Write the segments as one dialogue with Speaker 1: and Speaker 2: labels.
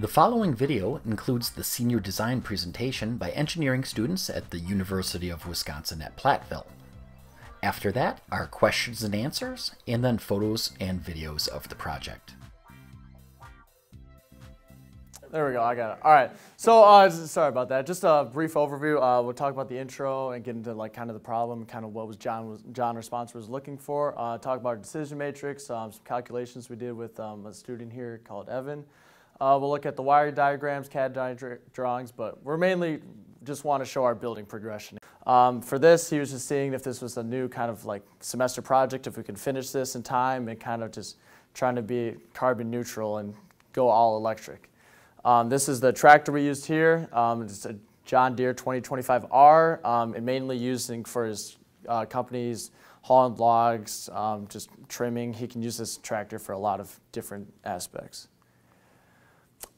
Speaker 1: The following video includes the senior design presentation by engineering students at the University of Wisconsin at Platteville. After that are questions and answers, and then photos and videos of the project.
Speaker 2: There we go, I got it. All right, so uh, sorry about that. Just a brief overview. Uh, we'll talk about the intro and get into like kind of the problem, kind of what was John was John response was looking for. Uh, talk about our decision matrix, um, some calculations we did with um, a student here called Evan. Uh, we'll look at the wire diagrams, CAD drawings, but we're mainly just want to show our building progression. Um, for this, he was just seeing if this was a new kind of like semester project, if we can finish this in time and kind of just trying to be carbon neutral and go all electric. Um, this is the tractor we used here. Um, it's a John Deere 2025R. Um, and mainly using for his uh, company's hauling logs, um, just trimming. He can use this tractor for a lot of different aspects.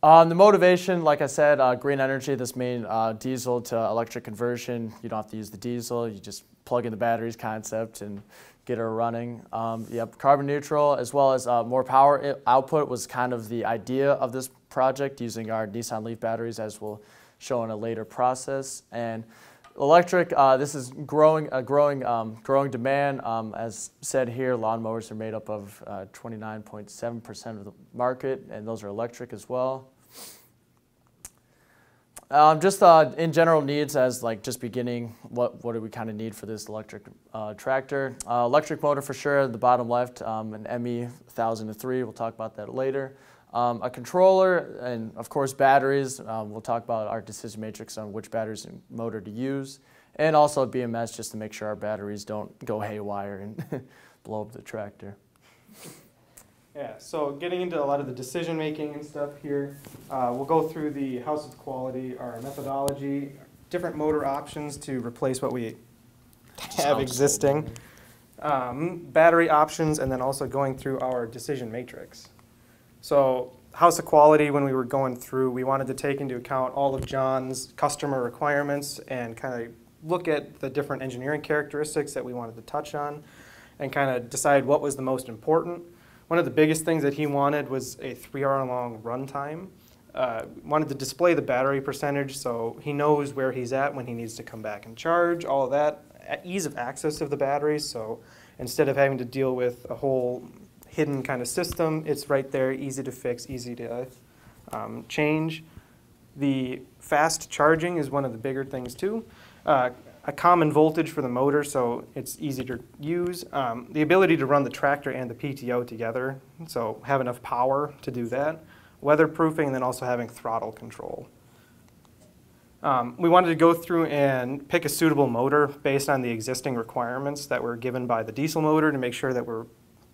Speaker 2: Um, the motivation, like I said, uh, green energy, this main uh, diesel to electric conversion. You don't have to use the diesel. You just plug in the batteries concept and get her running. Um, yep, carbon neutral as well as uh, more power output was kind of the idea of this project using our Nissan Leaf batteries as we'll show in a later process. And electric, uh, this is growing, a growing, um, growing demand. Um, as said here, lawnmowers are made up of 29.7% uh, of the market, and those are electric as well. Um, just uh, in general needs as like just beginning, what, what do we kind of need for this electric uh, tractor? Uh, electric motor for sure, the bottom left, um, an ME 1003, we'll talk about that later. Um, a controller, and of course batteries. Um, we'll talk about our decision matrix on which batteries and motor to use. And also a BMS just to make sure our batteries don't go haywire and blow up the tractor.
Speaker 3: Yeah, so getting into a lot of the decision making and stuff here, uh, we'll go through the house of quality, our methodology, different motor options to replace what we have existing, um, battery options, and then also going through our decision matrix. So house of quality, when we were going through, we wanted to take into account all of John's customer requirements and kind of look at the different engineering characteristics that we wanted to touch on and kind of decide what was the most important. One of the biggest things that he wanted was a three hour long runtime. Uh, wanted to display the battery percentage so he knows where he's at when he needs to come back and charge, all of that. Ease of access of the batteries, so instead of having to deal with a whole hidden kind of system, it's right there, easy to fix, easy to um, change. The fast charging is one of the bigger things too. Uh, a common voltage for the motor, so it's easy to use. Um, the ability to run the tractor and the PTO together, so have enough power to do that. Weatherproofing, and then also having throttle control. Um, we wanted to go through and pick a suitable motor based on the existing requirements that were given by the diesel motor to make sure that we're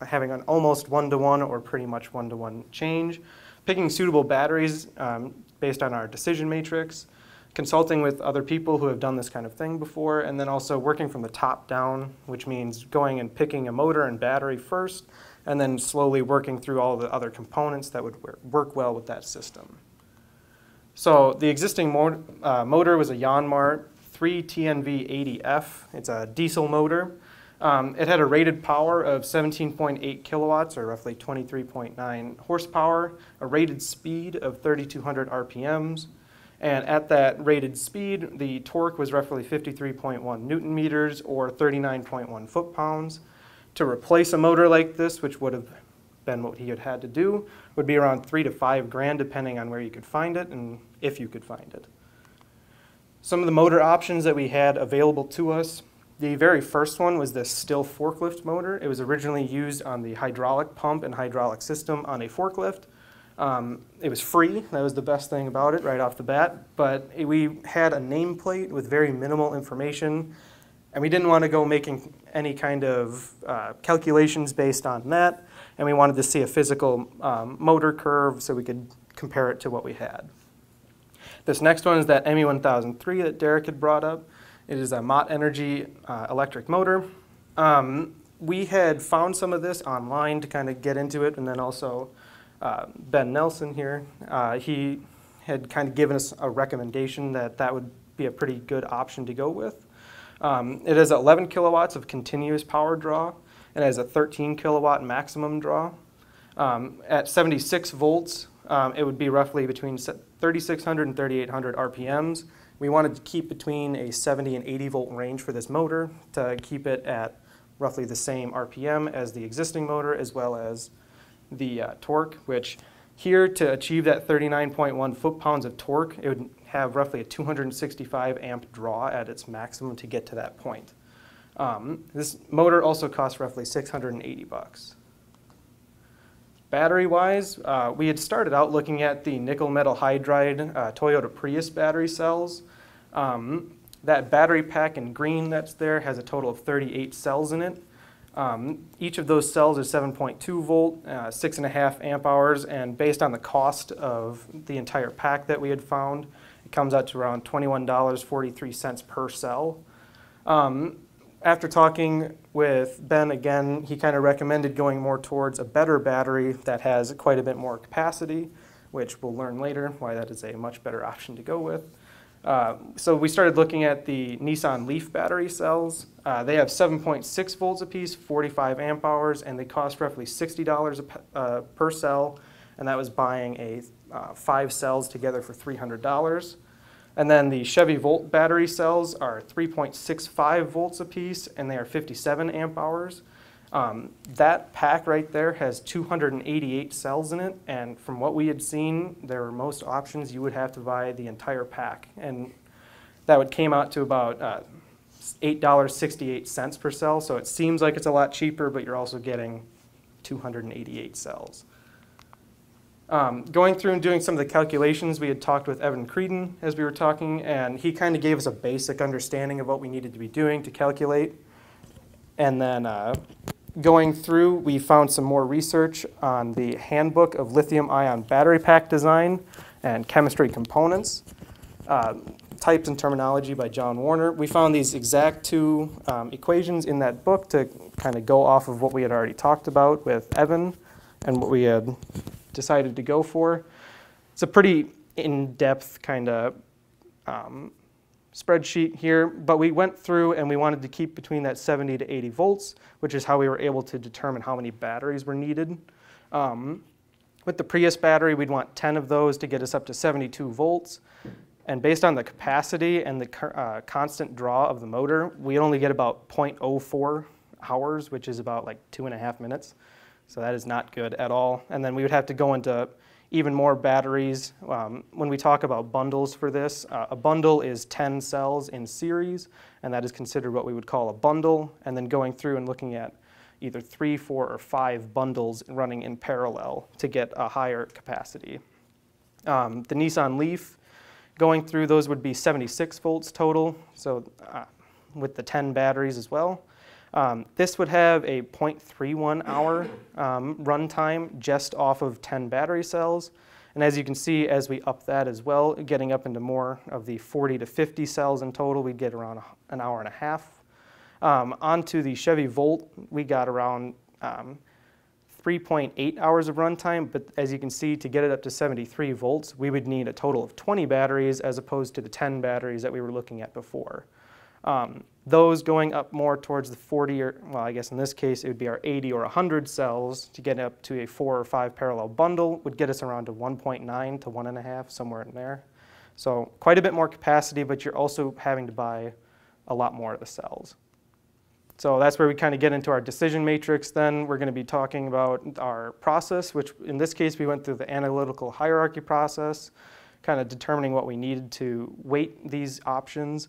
Speaker 3: having an almost one-to-one -one or pretty much one-to-one -one change. Picking suitable batteries um, based on our decision matrix consulting with other people who have done this kind of thing before, and then also working from the top down, which means going and picking a motor and battery first, and then slowly working through all the other components that would work well with that system. So the existing uh, motor was a Yanmar 3TNV80F. It's a diesel motor. Um, it had a rated power of 17.8 kilowatts, or roughly 23.9 horsepower, a rated speed of 3,200 RPMs, and at that rated speed, the torque was roughly 53.1 newton meters or 39.1 foot-pounds. To replace a motor like this, which would have been what he had had to do, would be around three to five grand depending on where you could find it and if you could find it. Some of the motor options that we had available to us, the very first one was the Stihl forklift motor. It was originally used on the hydraulic pump and hydraulic system on a forklift. Um, it was free. That was the best thing about it right off the bat. But we had a nameplate with very minimal information, and we didn't want to go making any kind of uh, calculations based on that. And we wanted to see a physical um, motor curve so we could compare it to what we had. This next one is that ME 1003 that Derek had brought up. It is a Motenergy uh, electric motor. Um, we had found some of this online to kind of get into it, and then also uh, ben Nelson here, uh, he had kind of given us a recommendation that that would be a pretty good option to go with. Um, it has 11 kilowatts of continuous power draw and has a 13 kilowatt maximum draw. Um, at 76 volts, um, it would be roughly between 3,600 and 3,800 RPMs. We wanted to keep between a 70 and 80 volt range for this motor to keep it at roughly the same RPM as the existing motor as well as the uh, torque, which here to achieve that 39.1 foot-pounds of torque, it would have roughly a 265 amp draw at its maximum to get to that point. Um, this motor also costs roughly 680 bucks. Battery-wise, uh, we had started out looking at the nickel metal hydride uh, Toyota Prius battery cells. Um, that battery pack in green that's there has a total of 38 cells in it. Um, each of those cells is 7.2 volt, uh, six and a half amp hours, and based on the cost of the entire pack that we had found, it comes out to around $21.43 per cell. Um, after talking with Ben again, he kind of recommended going more towards a better battery that has quite a bit more capacity, which we'll learn later why that is a much better option to go with. Uh, so we started looking at the Nissan Leaf battery cells. Uh, they have 7.6 volts apiece, 45 amp hours, and they cost roughly $60 a uh, per cell, and that was buying a uh, five cells together for $300. And then the Chevy Volt battery cells are 3.65 volts apiece, and they are 57 amp hours. Um, that pack right there has 288 cells in it, and from what we had seen, there were most options you would have to buy the entire pack, and that would came out to about uh, $8.68 per cell. So it seems like it's a lot cheaper, but you're also getting 288 cells. Um, going through and doing some of the calculations, we had talked with Evan Creedon as we were talking, and he kind of gave us a basic understanding of what we needed to be doing to calculate. And then uh, going through, we found some more research on the Handbook of Lithium Ion Battery Pack Design and Chemistry Components, uh, Types and Terminology by John Warner. We found these exact two um, equations in that book to kind of go off of what we had already talked about with Evan and what we had decided to go for. It's a pretty in-depth kind of um, spreadsheet here, but we went through and we wanted to keep between that 70 to 80 volts, which is how we were able to determine how many batteries were needed. Um, with the Prius battery, we'd want 10 of those to get us up to 72 volts. And based on the capacity and the uh, constant draw of the motor, we only get about 0.04 hours, which is about like two and a half minutes. So that is not good at all. And then we would have to go into even more batteries. Um, when we talk about bundles for this, uh, a bundle is 10 cells in series, and that is considered what we would call a bundle. And then going through and looking at either three, four, or five bundles running in parallel to get a higher capacity. Um, the Nissan Leaf, going through those would be 76 volts total, so uh, with the 10 batteries as well. Um, this would have a 0.31 hour um, runtime just off of 10 battery cells. And as you can see, as we up that as well, getting up into more of the 40 to 50 cells in total, we'd get around an hour and a half. Um, onto the Chevy Volt, we got around um, 3.8 hours of runtime, but as you can see, to get it up to 73 volts, we would need a total of 20 batteries as opposed to the 10 batteries that we were looking at before. Um, those going up more towards the 40 or, well, I guess in this case it would be our 80 or 100 cells to get up to a four or five parallel bundle would get us around to 1.9 to 1.5, somewhere in there. So quite a bit more capacity, but you're also having to buy a lot more of the cells. So that's where we kind of get into our decision matrix then. We're going to be talking about our process, which in this case we went through the analytical hierarchy process, kind of determining what we needed to weight these options.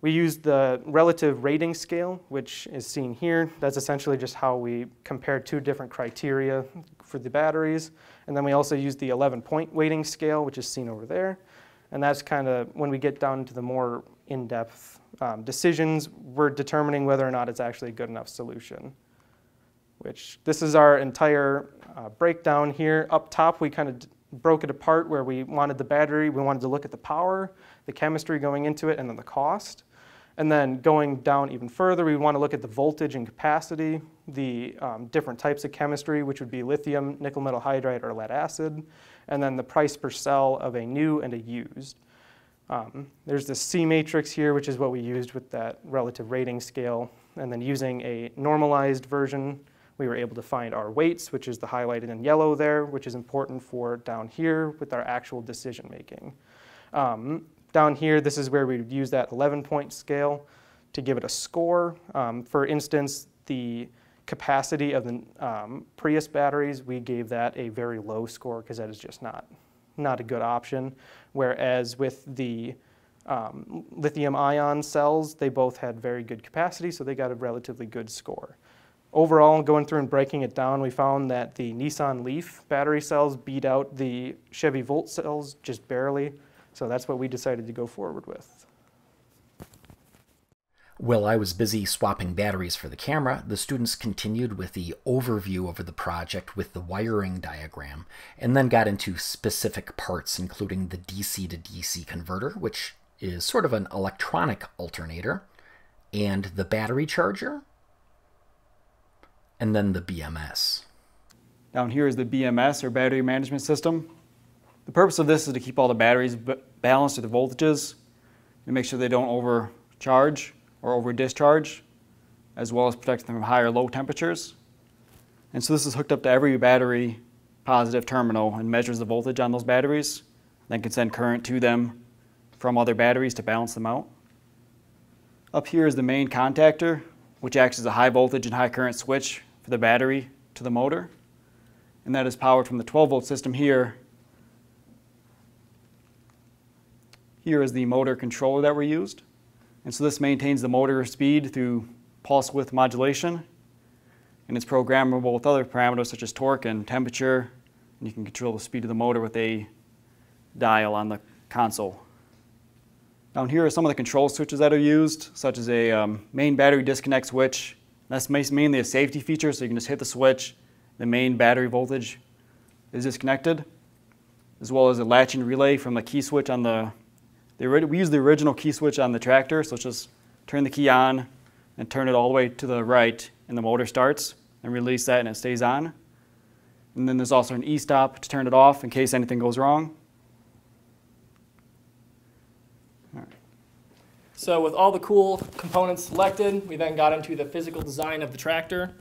Speaker 3: We used the relative rating scale, which is seen here. That's essentially just how we compare two different criteria for the batteries. And then we also used the 11 point weighting scale, which is seen over there. And that's kind of when we get down to the more in depth um, decisions, we're determining whether or not it's actually a good enough solution. Which this is our entire uh, breakdown here. Up top, we kind of broke it apart where we wanted the battery, we wanted to look at the power, the chemistry going into it, and then the cost. And then going down even further, we want to look at the voltage and capacity, the um, different types of chemistry, which would be lithium, nickel metal hydride, or lead acid, and then the price per cell of a new and a used. Um, there's this C matrix here, which is what we used with that relative rating scale, and then using a normalized version, we were able to find our weights, which is the highlighted in yellow there, which is important for down here with our actual decision making. Um, down here, this is where we would use that 11 point scale to give it a score. Um, for instance, the capacity of the um, Prius batteries, we gave that a very low score because that is just not, not a good option. Whereas with the um, lithium ion cells, they both had very good capacity, so they got a relatively good score. Overall, going through and breaking it down, we found that the Nissan Leaf battery cells beat out the Chevy Volt cells just barely, so that's what we decided to go forward with.
Speaker 1: While I was busy swapping batteries for the camera, the students continued with the overview over the project with the wiring diagram, and then got into specific parts, including the DC to DC converter, which is sort of an electronic alternator, and the battery charger, and then the BMS.
Speaker 4: Down here is the BMS, or Battery Management System. The purpose of this is to keep all the batteries balanced at the voltages and make sure they don't overcharge or over discharge, as well as protect them from high or low temperatures. And so this is hooked up to every battery positive terminal and measures the voltage on those batteries, then can send current to them from other batteries to balance them out. Up here is the main contactor, which acts as a high voltage and high current switch for the battery to the motor. And that is powered from the 12 volt system here. Here is the motor controller that we used. And so this maintains the motor speed through pulse width modulation. And it's programmable with other parameters such as torque and temperature. And you can control the speed of the motor with a dial on the console. Down here are some of the control switches that are used, such as a um, main battery disconnect switch. That's mainly a safety feature, so you can just hit the switch, the main battery voltage is disconnected, as well as a latching relay from the key switch on the, the we use the original key switch on the tractor, so just turn the key on and turn it all the way to the right, and the motor starts, and release that and it stays on. And then there's also an e-stop to turn it off in case anything goes wrong.
Speaker 5: So with all the cool components selected, we then got into the physical design of the tractor.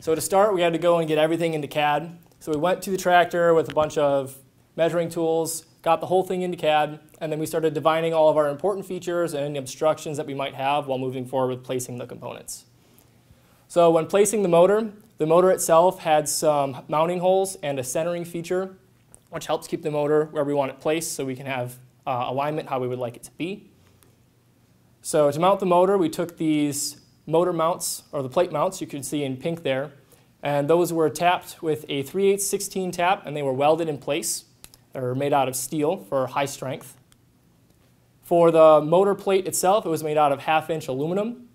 Speaker 5: So to start, we had to go and get everything into CAD. So we went to the tractor with a bunch of measuring tools, got the whole thing into CAD, and then we started defining all of our important features and obstructions that we might have while moving forward with placing the components. So when placing the motor, the motor itself had some mounting holes and a centering feature, which helps keep the motor where we want it placed so we can have uh, alignment how we would like it to be. So to mount the motor, we took these motor mounts, or the plate mounts you can see in pink there, and those were tapped with a 3 8 16 tap, and they were welded in place. They're made out of steel for high strength. For the motor plate itself, it was made out of half-inch aluminum.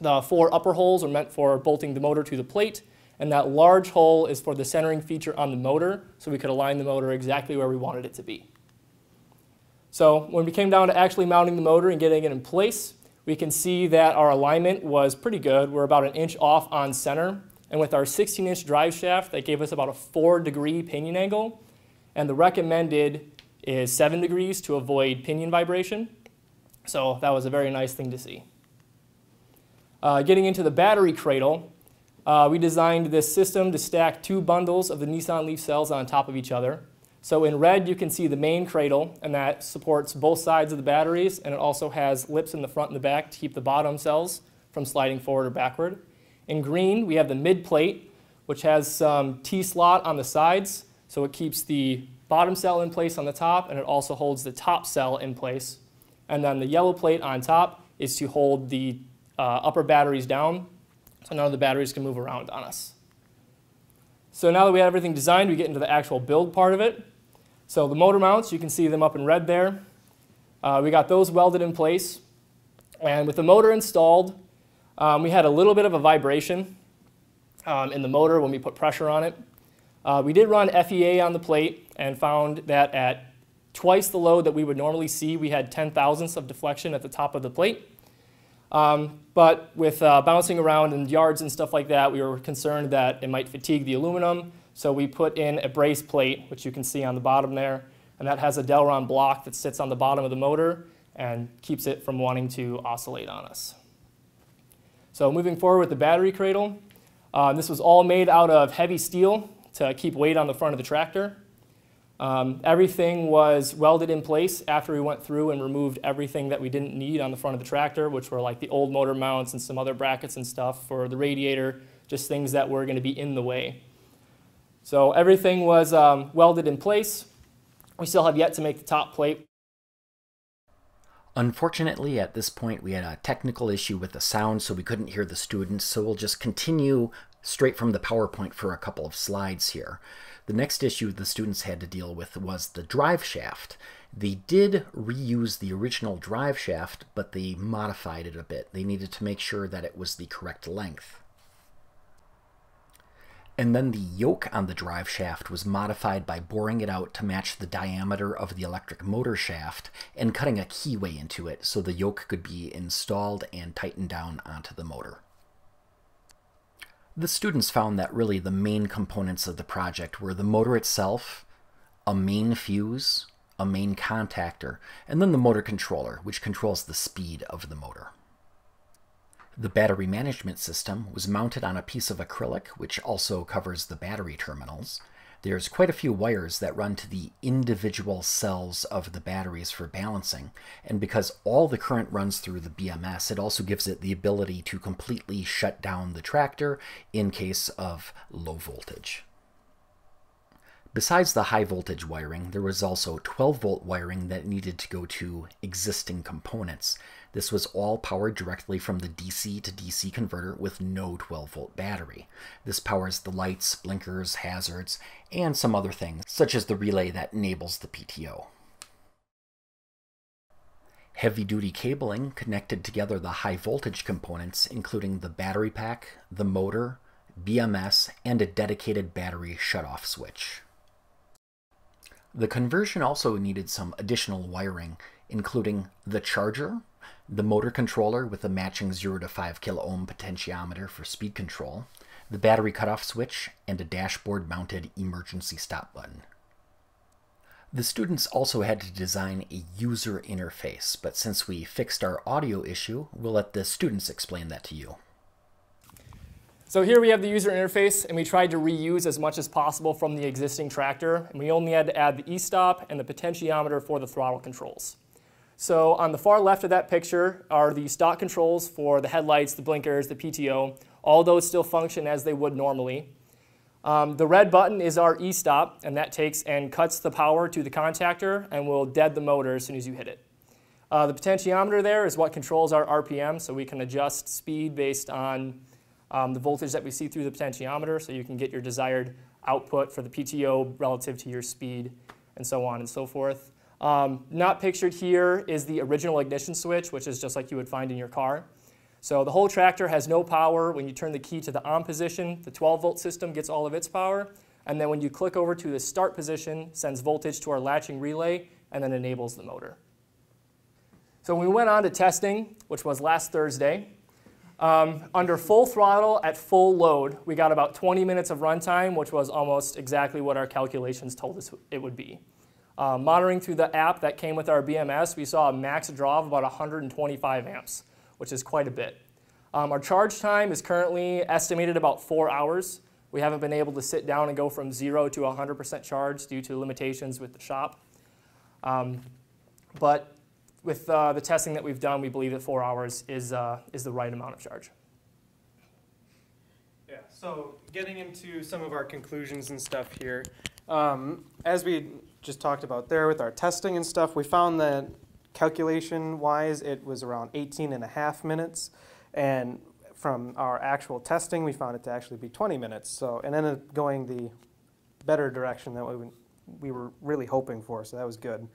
Speaker 5: The four upper holes are meant for bolting the motor to the plate, and that large hole is for the centering feature on the motor, so we could align the motor exactly where we wanted it to be. So when we came down to actually mounting the motor and getting it in place, we can see that our alignment was pretty good. We're about an inch off on center. And with our 16 inch drive shaft, that gave us about a four degree pinion angle. And the recommended is seven degrees to avoid pinion vibration. So that was a very nice thing to see. Uh, getting into the battery cradle, uh, we designed this system to stack two bundles of the Nissan Leaf cells on top of each other. So in red, you can see the main cradle, and that supports both sides of the batteries, and it also has lips in the front and the back to keep the bottom cells from sliding forward or backward. In green, we have the mid plate, which has some T-slot on the sides, so it keeps the bottom cell in place on the top, and it also holds the top cell in place. And then the yellow plate on top is to hold the uh, upper batteries down, so none of the batteries can move around on us. So now that we have everything designed, we get into the actual build part of it. So the motor mounts, you can see them up in red there. Uh, we got those welded in place. And with the motor installed, um, we had a little bit of a vibration um, in the motor when we put pressure on it. Uh, we did run FEA on the plate and found that at twice the load that we would normally see, we had 10 thousandths of deflection at the top of the plate. Um, but with uh, bouncing around in yards and stuff like that, we were concerned that it might fatigue the aluminum. So we put in a brace plate, which you can see on the bottom there. And that has a Delrin block that sits on the bottom of the motor and keeps it from wanting to oscillate on us. So moving forward with the battery cradle, Um, this was all made out of heavy steel to keep weight on the front of the tractor. Um, everything was welded in place after we went through and removed everything that we didn't need on the front of the tractor, which were like the old motor mounts and some other brackets and stuff for the radiator, just things that were going to be in the way. So everything was um, welded in place. We still have yet to make the top plate.
Speaker 1: Unfortunately, at this point, we had a technical issue with the sound, so we couldn't hear the students, so we'll just continue straight from the PowerPoint for a couple of slides here. The next issue the students had to deal with was the drive shaft. They did reuse the original drive shaft, but they modified it a bit. They needed to make sure that it was the correct length. And then the yoke on the drive shaft was modified by boring it out to match the diameter of the electric motor shaft and cutting a keyway into it so the yoke could be installed and tightened down onto the motor. The students found that really the main components of the project were the motor itself, a main fuse, a main contactor, and then the motor controller, which controls the speed of the motor. The battery management system was mounted on a piece of acrylic, which also covers the battery terminals, there's quite a few wires that run to the individual cells of the batteries for balancing, and because all the current runs through the BMS, it also gives it the ability to completely shut down the tractor in case of low voltage. Besides the high voltage wiring, there was also 12 volt wiring that needed to go to existing components. This was all powered directly from the DC to DC converter with no 12 volt battery. This powers the lights, blinkers, hazards, and some other things, such as the relay that enables the PTO. Heavy duty cabling connected together the high voltage components, including the battery pack, the motor, BMS, and a dedicated battery shutoff switch. The conversion also needed some additional wiring, including the charger, the motor controller with a matching 0 to 5 kilo ohm potentiometer for speed control, the battery cutoff switch, and a dashboard mounted emergency stop button. The students also had to design a user interface, but since we fixed our audio issue, we'll let the students explain that to you.
Speaker 5: So here we have the user interface, and we tried to reuse as much as possible from the existing tractor, and we only had to add the e-stop and the potentiometer for the throttle controls. So on the far left of that picture are the stock controls for the headlights, the blinkers, the PTO. All those still function as they would normally. Um, the red button is our e-stop, and that takes and cuts the power to the contactor and will dead the motor as soon as you hit it. Uh, the potentiometer there is what controls our RPM, so we can adjust speed based on um, the voltage that we see through the potentiometer, so you can get your desired output for the PTO relative to your speed, and so on and so forth. Um, not pictured here is the original ignition switch, which is just like you would find in your car. So the whole tractor has no power. When you turn the key to the on position, the 12 volt system gets all of its power. And then when you click over to the start position, sends voltage to our latching relay and then enables the motor. So we went on to testing, which was last Thursday. Um, under full throttle at full load, we got about 20 minutes of runtime, which was almost exactly what our calculations told us it would be. Uh, monitoring through the app that came with our BMS, we saw a max draw of about 125 amps, which is quite a bit. Um, our charge time is currently estimated about four hours. We haven't been able to sit down and go from zero to 100% charge due to limitations with the shop. Um, but with uh, the testing that we've done, we believe that four hours is, uh, is the right amount of charge.
Speaker 3: Yeah, so getting into some of our conclusions and stuff here. Um, as we just talked about there with our testing and stuff, we found that calculation wise it was around 18 and a half minutes. And from our actual testing, we found it to actually be 20 minutes. So it ended up going the better direction that we, we were really hoping for, so that was good.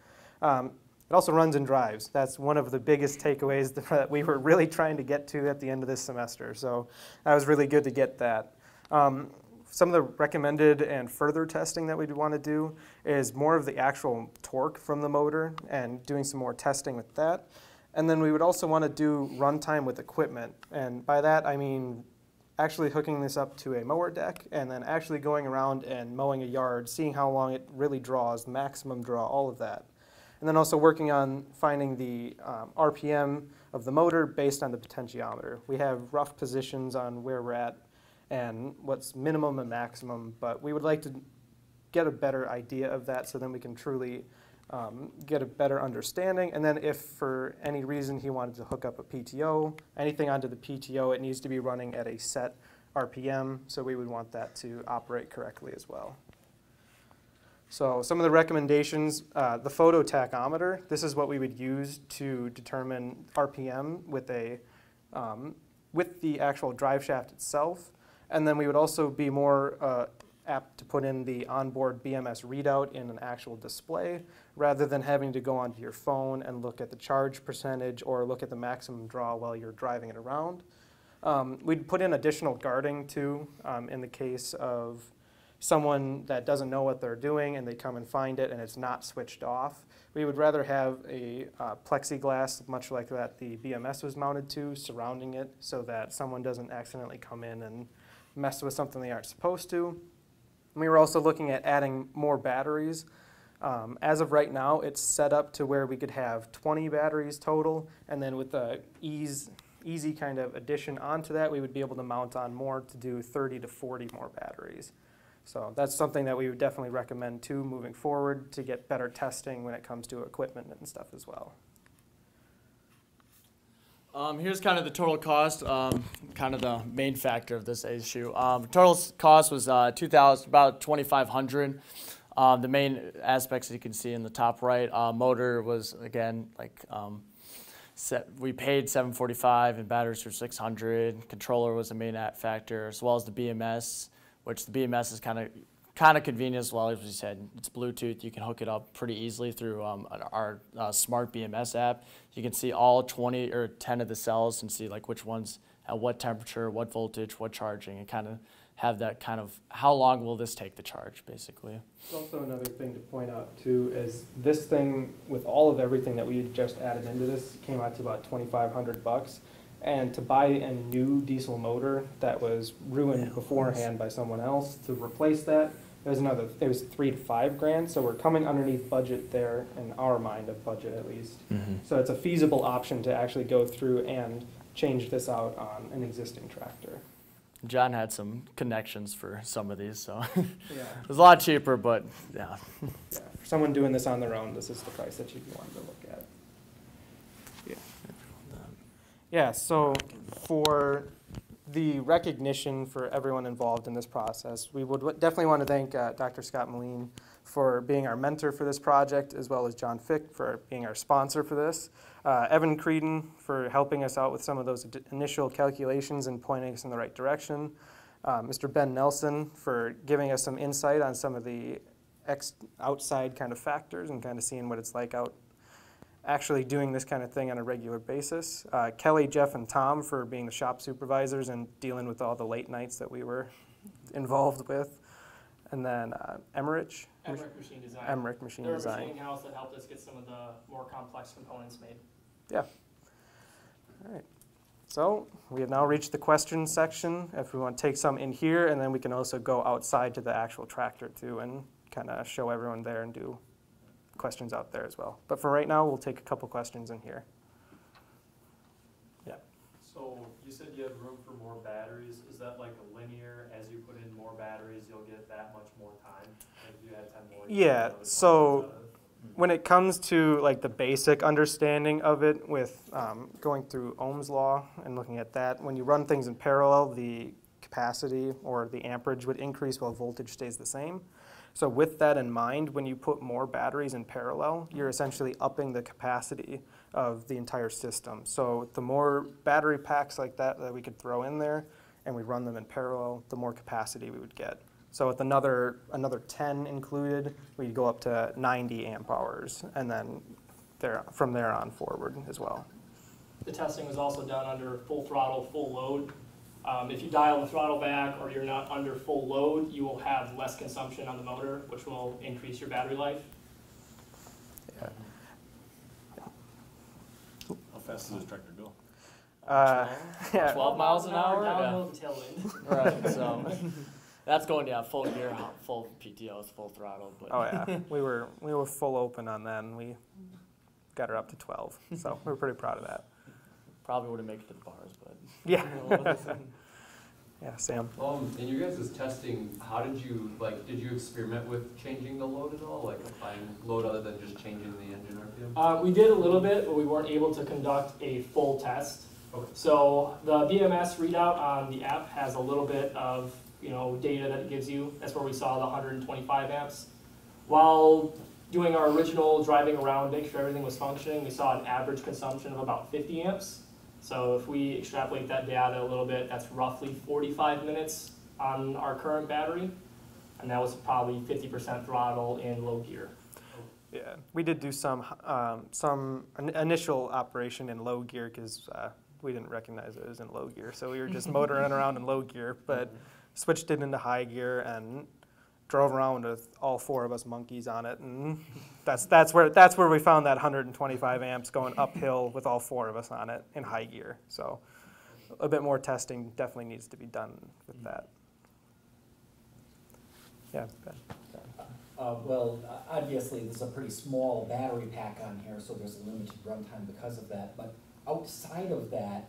Speaker 3: Um, it also runs and drives. That's one of the biggest takeaways that we were really trying to get to at the end of this semester. So that was really good to get that. Um, some of the recommended and further testing that we'd want to do is more of the actual torque from the motor and doing some more testing with that. And then we would also want to do runtime with equipment. And by that, I mean actually hooking this up to a mower deck and then actually going around and mowing a yard, seeing how long it really draws, maximum draw, all of that. And then also working on finding the um, RPM of the motor based on the potentiometer. We have rough positions on where we're at and what's minimum and maximum, but we would like to get a better idea of that so then we can truly um, get a better understanding. And then if for any reason he wanted to hook up a PTO, anything onto the PTO, it needs to be running at a set RPM, so we would want that to operate correctly as well. So some of the recommendations, uh, the photo tachometer, this is what we would use to determine RPM with a um, with the actual drive shaft itself. And then we would also be more uh, apt to put in the onboard BMS readout in an actual display rather than having to go onto your phone and look at the charge percentage or look at the maximum draw while you're driving it around. Um, we'd put in additional guarding too um, in the case of someone that doesn't know what they're doing and they come and find it and it's not switched off. We would rather have a uh, plexiglass, much like that the BMS was mounted to, surrounding it so that someone doesn't accidentally come in and mess with something they aren't supposed to. We were also looking at adding more batteries. Um, as of right now, it's set up to where we could have 20 batteries total, and then with the ease, easy kind of addition onto that, we would be able to mount on more to do 30 to 40 more batteries. So that's something that we would definitely recommend too moving forward to get better testing when it comes to equipment and stuff as well.
Speaker 2: Um, here's kind of the total cost, um, kind of the main factor of this issue. Um, total cost was uh, 2000 about 2500 um, The main aspects you can see in the top right, uh, motor was again like um, set, we paid 745 and batteries were 600 Controller was the main factor as well as the BMS, which the BMS is kind of kind of convenient as well. As we said, it's Bluetooth. You can hook it up pretty easily through um, our uh, smart BMS app. You can see all 20 or 10 of the cells and see like which ones at what temperature, what voltage, what charging, and kind of have that kind of how long will this take to charge, basically.
Speaker 3: Also, another thing to point out too is this thing with all of everything that we just added into this came out to about 2,500 bucks. And to buy a new diesel motor that was ruined beforehand by someone else to replace that it was another, it was three to five grand, so we're coming underneath budget there, in our mind of budget at least. Mm-hmm. So it's a feasible option to actually go through and change this out on an existing tractor.
Speaker 2: John had some connections for some of these, so
Speaker 3: Yeah.
Speaker 2: it was a lot cheaper, but yeah.
Speaker 3: Yeah, for someone doing this on their own, this is the price that you'd want to look at. Yeah. Yeah, so for the recognition for everyone involved in this process, we would definitely want to thank uh, Dr. Scott Moline for being our mentor for this project, as well as John Fick for being our sponsor for this. Uh, Evan Creedon for helping us out with some of those initial calculations and pointing us in the right direction. Uh, Mr. Ben Nelson for giving us some insight on some of the outside kind of factors and kind of seeing what it's like out actually doing this kind of thing on a regular basis. Uh, Kelly, Jeff, and Tom for being the shop supervisors and dealing with all the late nights that we were involved with. And then uh, Emmerich,
Speaker 5: Emmerich Machine Design.
Speaker 3: Emmerich Machine
Speaker 5: They're a
Speaker 3: Design.
Speaker 5: machining house that helped us get some of the more complex components made. Yeah.
Speaker 3: All right. So we have now reached the question section. If we want to take some in here, and then we can also go outside to the actual tractor too and kind of show everyone there and do questions out there as well. But for right now, we'll take a couple questions in here. Yeah.
Speaker 6: So you said you had room for more batteries. Is that like a linear, as you put in more batteries, you'll get that much more time? Like you had more?
Speaker 3: Yeah,
Speaker 6: get
Speaker 3: so-
Speaker 6: 20 instead of-
Speaker 3: When it comes to like the basic understanding of it with um, going through Ohm's law and looking at that, when you run things in parallel, the capacity or the amperage would increase while voltage stays the same. So with that in mind, when you put more batteries in parallel, you're essentially upping the capacity of the entire system. So the more battery packs like that that we could throw in there and we run them in parallel, the more capacity we would get. So with another, another 10 included, we'd go up to 90 amp hours, and then there, from there on forward as well.
Speaker 5: The testing was also done under full throttle, full load. Um, if you dial the throttle back or you're not under full load, you will have less consumption on the motor, which will increase your battery life. Yeah.
Speaker 6: How fast does this tractor go?
Speaker 3: Uh, yeah,
Speaker 2: 12 miles an hour? Yeah.
Speaker 5: Downhill to tailwind.
Speaker 2: Right, so that's going down full gear, full PTOs, full throttle. But
Speaker 3: oh yeah, we were, we were full open on that, and we got her up to 12, so we're pretty proud of that.
Speaker 2: probably wouldn't make it to the bars, but
Speaker 3: Yeah, Yeah, Sam.
Speaker 7: Um, in your guys' testing, how did you, like, did you experiment with changing the load at all? Like applying load other than just changing the engine RPM?
Speaker 5: Uh, we did a little bit, but we weren't able to conduct a full test.
Speaker 7: Okay.
Speaker 5: So the BMS readout on the app has a little bit of you know data that it gives you. That's where we saw the 125 amps. While doing our original driving around, making sure everything was functioning, we saw an average consumption of about 50 amps. So if we extrapolate that data a little bit, that's roughly 45 minutes on our current battery, and that was probably 50% throttle in low gear.
Speaker 3: Yeah, we did do some um, some in- initial operation in low gear because uh, we didn't recognize it was in low gear, so we were just motoring around in low gear. But switched it into high gear and drove around with all four of us monkeys on it, and that's that's where that's where we found that 125 amps going uphill with all four of us on it in high gear. So a bit more testing definitely needs to be done with that. Yeah. Ben.
Speaker 1: Uh, well, obviously, there's a pretty small battery pack on here, so there's a limited runtime because of that. But outside of that,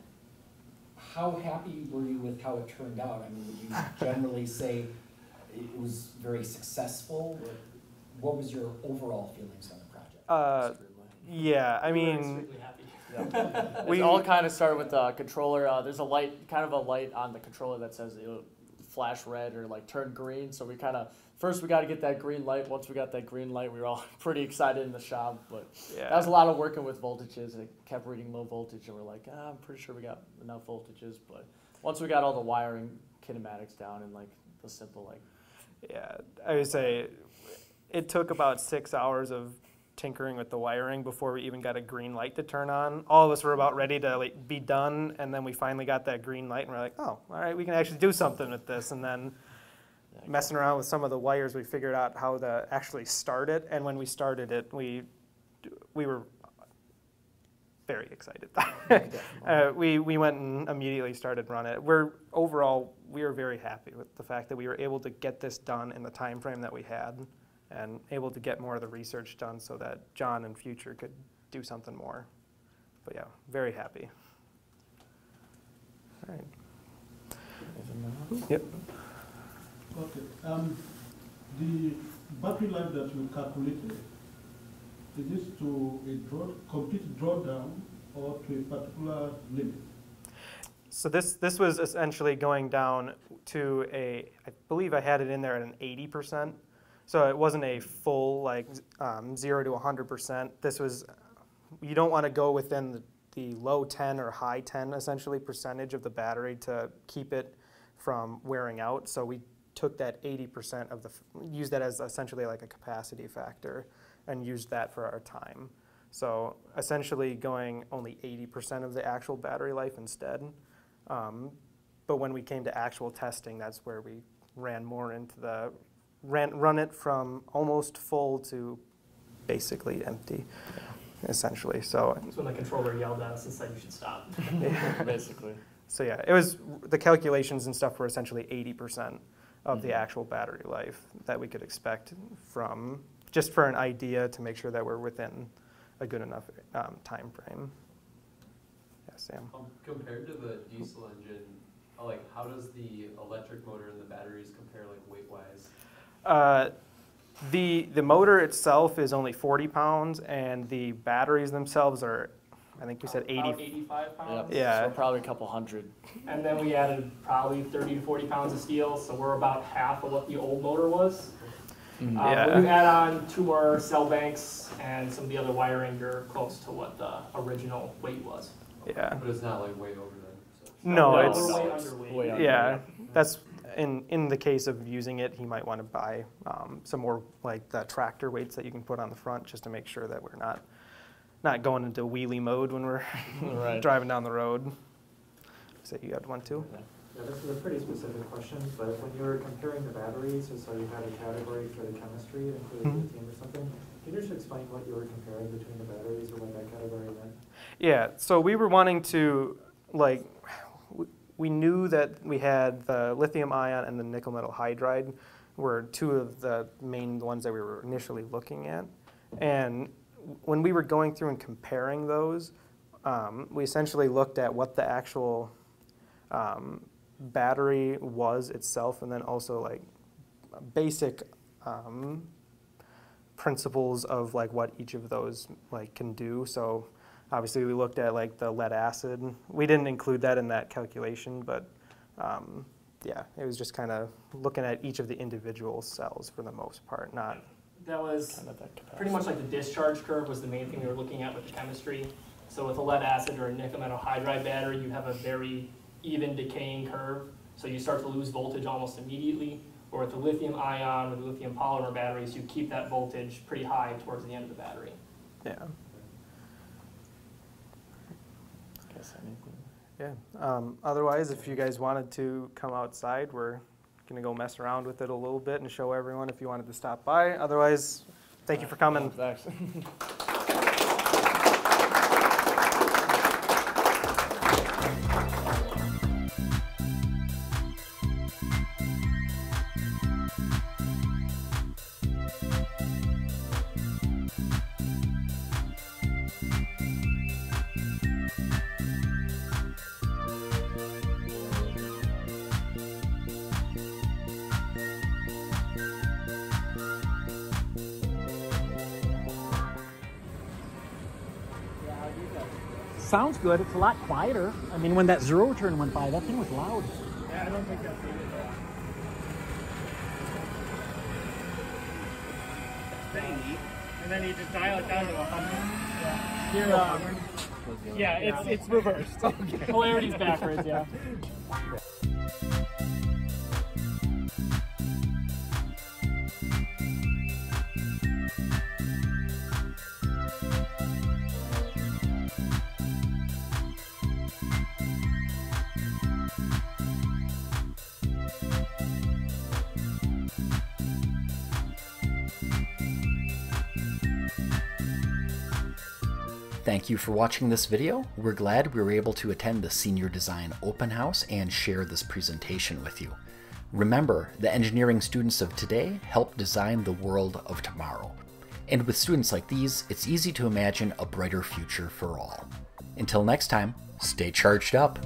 Speaker 1: how happy were you with how it turned out? I mean, would you generally say it was very successful? Or What was your overall feelings on the project?
Speaker 3: Uh, yeah, I mean.
Speaker 5: extremely happy.
Speaker 2: We
Speaker 3: We-
Speaker 2: all kind of started with the controller. Uh, there's a light, kind of a light on the controller that says it'll flash red or like turn green. So we kind of first we got to get that green light. Once we got that green light, we were all pretty excited in the shop. But
Speaker 3: Yeah.
Speaker 2: that was a lot of working with voltages, and it kept reading low voltage, and we're like, ah, I'm pretty sure we got enough voltages. But once we got all the wiring kinematics down and like the simple like
Speaker 3: Yeah, I would say it took about six hours of tinkering with the wiring before we even got a green light to turn on. All of us were about ready to like be done, and then we finally got that green light, and we're like, oh, all right, we can actually do something with this. And then messing around with some of the wires, we figured out how to actually start it. And when we started it, we we were very excited. uh, we, we went and immediately started running it. We're overall we are very happy with the fact that we were able to get this done in the time frame that we had, and able to get more of the research done so that John in future could do something more. But yeah, very happy. All right. Yep.
Speaker 8: Okay, um, the battery life that you calculated, is this to a draw, complete drawdown or to a particular limit?
Speaker 3: So this this was essentially going down to a I believe I had it in there at an 80%. So it wasn't a full like um, 0 to 100%. This was you don't want to go within the, the low 10 or high 10 essentially percentage of the battery to keep it from wearing out. So we took that 80% of the used that as essentially like a capacity factor and used that for our time. So essentially going only 80% of the actual battery life instead. Um, but when we came to actual testing, that's where we ran more into the ran run it from almost full to basically empty, essentially. So
Speaker 5: That's when the controller yelled at us and said you should stop.
Speaker 2: basically.
Speaker 3: so yeah, it was the calculations and stuff were essentially 80% of the
Speaker 2: Mhm.
Speaker 3: actual battery life that we could expect from just for an idea to make sure that we're within a good enough um, time frame. Yeah, Sam.
Speaker 7: Um, compared to the diesel engine, uh, like, how does the electric motor and the batteries compare, like, weight-wise?
Speaker 3: Uh, the the motor itself is only 40 pounds, and the batteries themselves are, I think we said 80.
Speaker 5: About 85
Speaker 2: Yep.
Speaker 5: pounds.
Speaker 3: Yeah.
Speaker 2: So probably a couple hundred.
Speaker 5: And then we added probably 30 to 40 pounds of steel, so we're about half of what the old motor was.
Speaker 2: Mhm.
Speaker 5: Um,
Speaker 3: Yeah.
Speaker 5: When you add on two more cell banks and some of the other wiring, you're close to what the original weight was.
Speaker 3: Yeah.
Speaker 7: But it's not, like, way over then, so.
Speaker 3: No,
Speaker 5: No,
Speaker 3: it's
Speaker 5: we're way underweight.
Speaker 2: way under.
Speaker 3: yeah. That's in in the case of using it, he might want to buy um, some more like the tractor weights that you can put on the front, just to make sure that we're not not going into wheelie mode when we're
Speaker 2: Right.
Speaker 3: driving down the road. So you had one too.
Speaker 6: Yeah, this is a pretty specific question, but when you were comparing the batteries, so you had a category for the chemistry, it included
Speaker 3: Mhm.
Speaker 6: lithium or something, can you just explain what you were comparing between the batteries or what that category meant?
Speaker 3: Yeah, so we were wanting to, like, we knew that we had the lithium ion and the nickel metal hydride were two of the main ones that we were initially looking at. And when we were going through and comparing those, um, we essentially looked at what the actual um, battery was itself, and then also like basic um, principles of like what each of those like can do. So obviously we looked at like the lead acid. We didn't include that in that calculation, but um, yeah, it was just kind of looking at each of the individual cells for the most part, not
Speaker 5: That was
Speaker 3: kind of
Speaker 5: pretty much like the discharge curve was the main thing we were looking at with the chemistry. So with a lead acid or a nickel metal hydride battery, you have a very even decaying curve. So you start to lose voltage almost immediately. Or with the lithium ion or the lithium polymer batteries, you keep that voltage pretty high towards the end of the battery.
Speaker 3: Yeah. Guess anything. Yeah. Um, otherwise, if you guys wanted to come outside, we're gonna go mess around with it a little bit and show everyone if you wanted to stop by. Otherwise, thank you for coming.
Speaker 1: Sounds good. It's a lot quieter. I mean, when that zero turn went by, that thing was loud.
Speaker 5: Yeah, I don't think that's needed though. And then you just dial it down to 100. Yeah. Um, yeah, it's it's reversed. Polarity's backwards, yeah.
Speaker 1: Thank you for watching this video. We're glad we were able to attend the Senior Design Open House and share this presentation with you. Remember, the engineering students of today help design the world of tomorrow. And with students like these, it's easy to imagine a brighter future for all. Until next time, stay charged up.